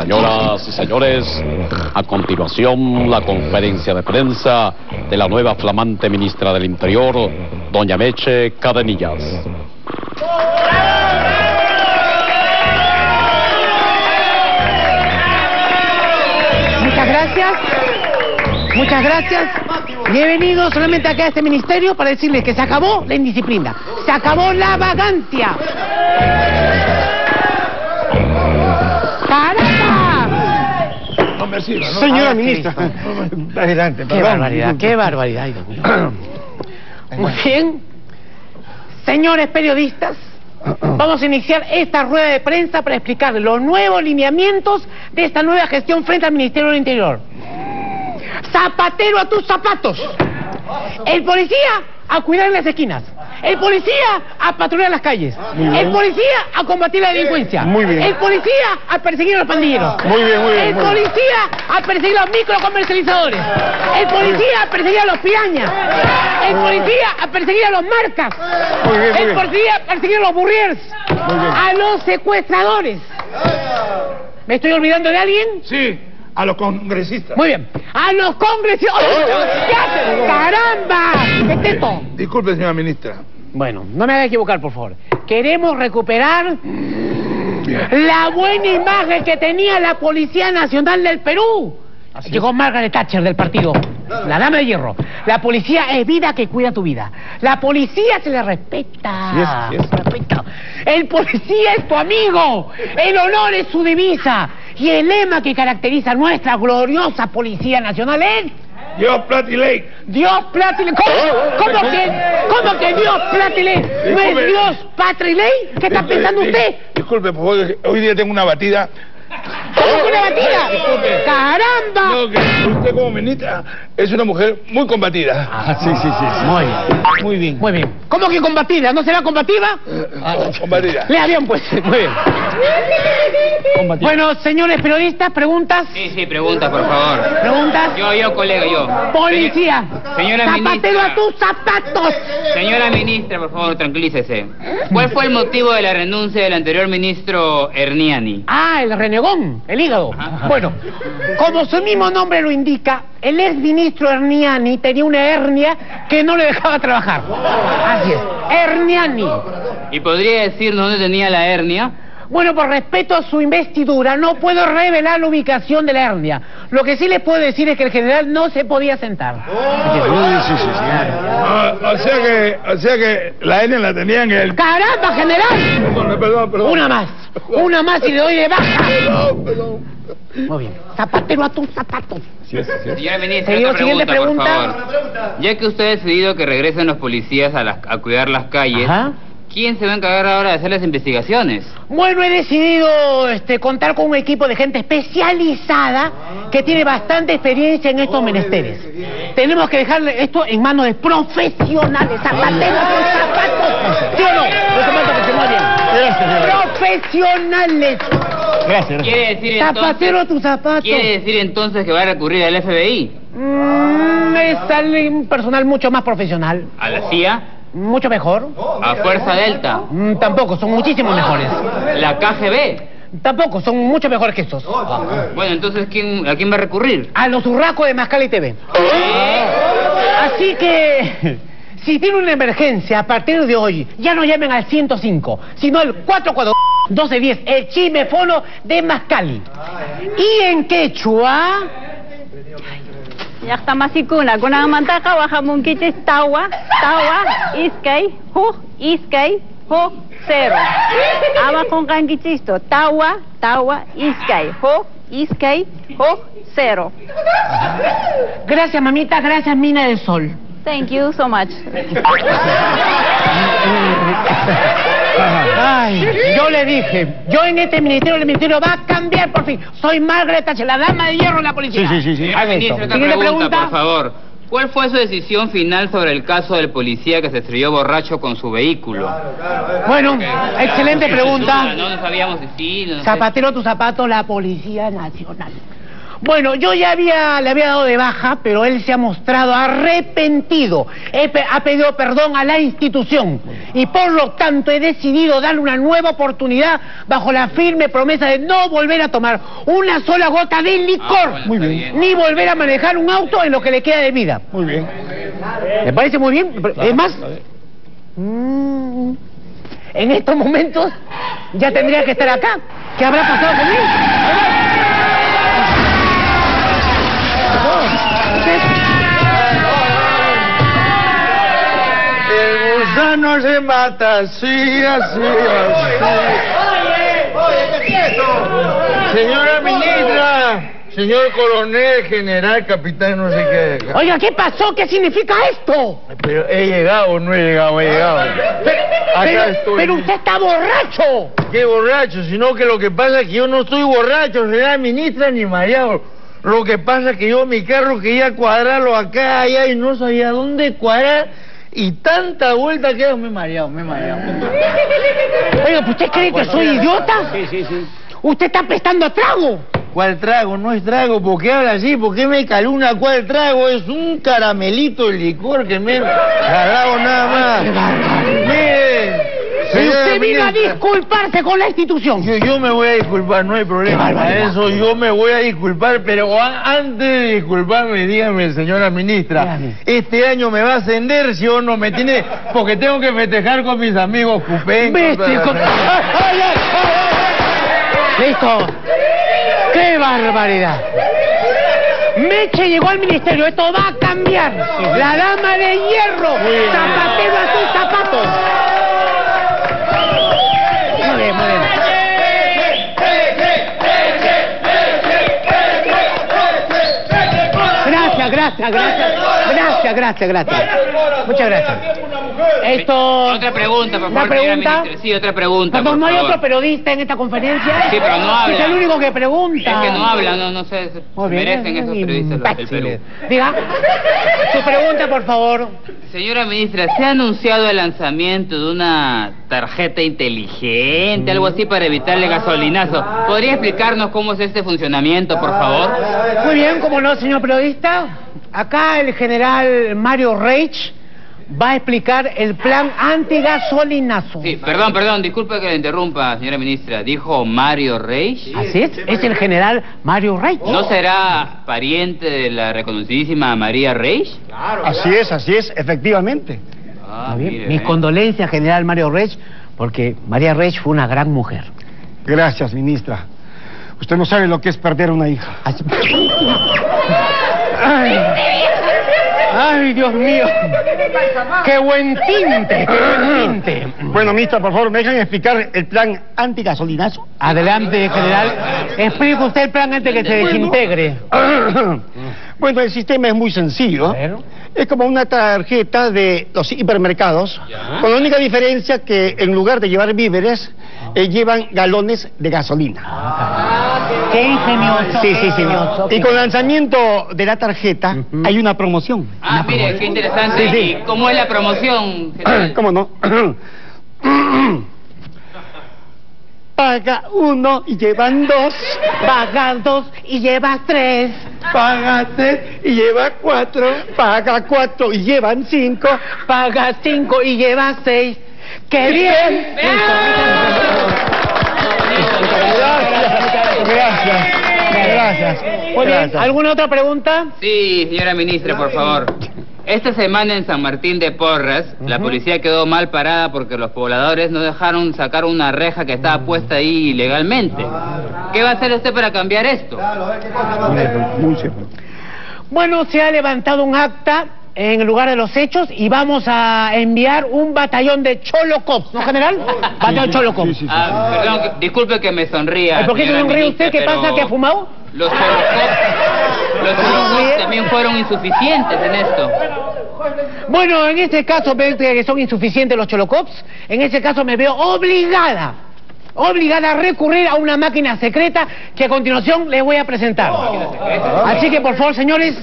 Señoras y señores, a continuación la conferencia de prensa de la nueva flamante ministra del Interior, doña Meche Cadenillas. Muchas gracias. Muchas gracias. Y he venido solamente acá a este ministerio para decirles que se acabó la indisciplina. Se acabó la vagancia. Señora ministra. Adelante, Qué perdón. barbaridad, qué barbaridad. Muy bien. Señores periodistas, vamos a iniciar esta rueda de prensa para explicar los nuevos lineamientos de esta nueva gestión frente al Ministerio del Interior. Zapatero a tus zapatos. El policía a cuidar en las esquinas. El policía a patrullar las calles. El policía a combatir la delincuencia. Muy bien. El policía a perseguir a los pandilleros. Muy bien, muy bien, El policía a perseguir a los microcomercializadores. El policía a perseguir a los pirañas. El policía a perseguir a los marcas. El policía a perseguir a los burriers. A los secuestradores. ¿Me estoy olvidando de alguien? Sí, a los congresistas. Muy bien. A los congresistas. ¿Qué hacen? ¡Caramba! ¿Qué es esto? Disculpe, señora ministra. Bueno, no me haga equivocar, por favor. Queremos recuperar la buena imagen que tenía la Policía Nacional del Perú. Llegó Margaret Thatcher del partido, la dama de hierro. La policía es vida que cuida tu vida. La policía se le respeta. Es, es. Respeta. El policía es tu amigo. El honor es su divisa. Y el lema que caracteriza a nuestra gloriosa Policía Nacional es... Yo, Platy Lake. Dios Platile. ¿Cómo, ¿Cómo que, ¿Cómo que Dios Platile? ¿No es. Dios Patriley? ¿Qué está pensando usted? Disculpe, por favor, hoy día tengo una batida. ¿Cómo que una batida? ¡Caramba! No, que usted como ministra es una mujer muy combatida. Ah, sí, sí, sí. Muy bien. Muy bien. Muy bien. ¿Cómo que combatida? ¿No será combativa? Ah, combatida. Lea bien, pues. Muy bien. Bueno, señores periodistas, preguntas. Sí, sí, pregunta, por favor. Preguntas. Yo, yo, colega, yo. Policía. Señora Zapatero ministra. a tus zapatos. Señora ministra, por favor, tranquilícese. ¿Cuál fue el motivo de la renuncia del anterior ministro Erniani? Ah, el el hígado. Bueno, como su mismo nombre lo indica, el ex ministro Erniani tenía una hernia que no le dejaba trabajar. Así es, Erniani. ¿Y podría decirnos dónde tenía la hernia? Bueno, por respeto a su investidura, no puedo revelar la ubicación de la hernia. Lo que sí les puedo decir es que el general no se podía sentar. Ah, o sea que, o sea que la N la tenía en el... ¡Caramba, general! Perdón, perdón, perdón. Una más, una más y le doy de baja. Perdón, perdón. Muy bien, zapatero a tus zapatos. Señora ministra, Seguido, otra siguiente pregunta, pregunta. por favor. Ya que usted ha decidido que regresen los policías a, las- a cuidar las calles, Ajá. ¿Quién se va a encargar ahora de hacer las investigaciones? Bueno, he decidido este, contar con un equipo de gente especializada que tiene bastante experiencia en estos menesteres. Tenemos que dejarle esto en manos de profesionales, zapateros con zapatos. ¿Sí o no? Los zapatos que se mueven. Profesionales. ¿Quiere decir Zapatero entonces, tus zapatos. ¿quiere decir entonces que va a recurrir al FBI? Mm, es alguien personal mucho más profesional. ¿A la CIA? Mucho mejor. ¿A Fuerza Delta? Mm, tampoco, son muchísimo mejores. ¿La KGB? Tampoco, son mucho mejores que estos. Bueno, entonces, ¿quién, ¿a quién va a recurrir? A los urracos de Mascali TV. Así que, si tiene una emergencia a partir de hoy, ya no llamen al 105, sino al 442-1210, el chimefono de Mascali. Y en quechua, Llaqtamasikuna, kunamantaqa wahamunkichis tawa, tawa, iskay, huk, iskay, huk, cero. Ama kunqankichisto, tawa, tawa, iskay, huk, iskay, huk, cero. gracias mamita, gracias mina del sol. Thank you so much. Ay, yo le dije, yo en este ministerio, el ministerio va a cambiar por fin. Soy Margaret Thatcher, la dama de hierro en la policía. Sí, sí, sí. Señora ministra, otra Siguiente pregunta, pregunta. por favor. ¿Cuál fue su decisión final sobre el caso del policía que se estrelló borracho con su vehículo? Bueno, excelente No, pregunta. no sabíamos si sí, no sé. Zapatero tu zapato, la Policía Nacional. Bueno, yo ya había, le había dado de baja, pero él se ha mostrado arrepentido. He ha pedido perdón a la institución y por lo tanto he decidido darle una nueva oportunidad bajo la firme promesa de no volver a tomar una sola gota de licor. Ah, bueno, Muy bien. Ni volver a manejar un auto en lo que le queda de vida. Muy bien. ¿Me parece muy bien? Es más, mm, en estos momentos ya tendría que estar acá. ¿Qué habrá pasado conmigo? Gusano se mata así, así, así. Señora ministra, señor coronel, general, capitán, no sé qué. Oiga, ¿qué pasó? ¿Qué significa esto? Pero he llegado o no he llegado, he llegado. Acá Pero, estoy. pero usted está borracho. Qué borracho, sino que lo que pasa es que yo no estoy borracho, señora ministra, ni mareado. Lo que pasa es que yo mi carro quería cuadrarlo acá, allá, y no sabía dónde cuadrar. Y tanta vuelta que me he mareado, me he mareado. Oiga, ¿pues ¿usted cree que soy idiota? Sí, sí, sí. Usted está prestando trago. ¿Cuál trago? No es trago, ¿por qué habla así? ¿Por qué me caluna cuál trago? Es un caramelito de licor que me he jalado nada más. Mire, Y señora usted vino a disculparse con la institución. Yo, yo me voy a disculpar, no hay problema. Para eso yo me voy a disculpar, pero a- antes de disculparme, dígame, señora ministra, Dígame. ¿este año me va a ascender, sí o no? Me tiene... Porque tengo que festejar con mis amigos Cupén. Vete con- ¡Ay, ay, ay, ay! Listo. ¡Qué barbaridad! Meche llegó al ministerio, esto va a cambiar. La dama de hierro, zapatero a sus zapatos. Muy bien, muy bien. Gracias, gracias, gracias. Gracias, gracias. Muchas gracias. Esto. Otra pregunta, por ¿Una favor, pregunta? ministra. Sí, otra pregunta, ¿no hay otro periodista en esta conferencia? Sí, pero no habla. Es el único que pregunta. Es que no habla, no, no sé, merecen esos periodistas del Perú. Diga, su pregunta, por favor. Señora ministra, ¿se ha anunciado el lanzamiento de una tarjeta inteligente, algo así para evitarle gasolinazo? ¿Podría explicarnos cómo es este funcionamiento, por favor? Muy bien, como no, señor periodista. Acá el general Mario Reich va a explicar el plan antigasolinazo. Sí, perdón, perdón, disculpe que le interrumpa, señora ministra. ¿Dijo Mario Reich? Así es, es el general Mario Reich. ¿No será pariente de la reconocidísima María Reich? Así es, así es, efectivamente. Ah, Muy bien. mire, Mis eh. condolencias, general Mario Reich, porque María Reich fue una gran mujer. Gracias, ministra. Usted no sabe lo que es perder una hija. Ay, ay, Dios mío. Qué buen tinte, qué buen tinte. Bueno, ministra, por favor, ¿me dejan explicar el plan antigasolinazo? Adelante, general. Explique usted el plan antes que se desintegre. bueno, el sistema es muy sencillo. Es como una tarjeta de los hipermercados, con la única diferencia que en lugar de llevar víveres, eh, llevan galones de gasolina. Qué ingenioso. Sí, sí, sí. ingenioso. Y con el lanzamiento de la tarjeta hay una promoción. Ah, mire, qué interesante. Sí, sí. ¿Y cómo es la promoción? general? ¿Cómo no? Paga uno y llevan dos. Pagas dos y llevas tres. Paga tres y lleva cuatro. Paga cuatro y llevan cinco. Pagas cinco y llevas seis. ¡Qué bien! Gracias. Gracias. Gracias. Muy bien. ¿alguna otra pregunta? Sí, señora ministra, por favor. Esta semana en San Martín de Porras, la policía quedó mal parada porque los pobladores no dejaron sacar una reja que estaba puesta ahí ilegalmente. ¿Qué va a hacer usted para cambiar esto? Muy simple. Bueno, se ha levantado un acta en el lugar de los hechos y vamos a enviar un batallón de Cholocops, ¿no, general? Batallón Cholocops. Sí, sí, sí. Ah, perdón, disculpe que me sonría. ¿Y por qué se sonríe ministra, usted? ¿Qué pasa? ¿Que ha fumado? Los cholocops, los cholocops también fueron insuficientes en esto. Bueno, en este caso que son insuficientes los Cholocops. En ese caso me veo obligada, obligada a recurrir a una máquina secreta que a continuación les voy a presentar. Así que por favor, señores,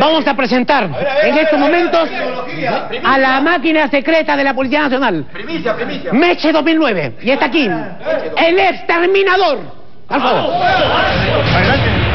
vamos a presentar en estos momentos a la máquina secreta de la Policía Nacional. Meche 2009. Y está aquí, el exterminador Al favor. Adelante.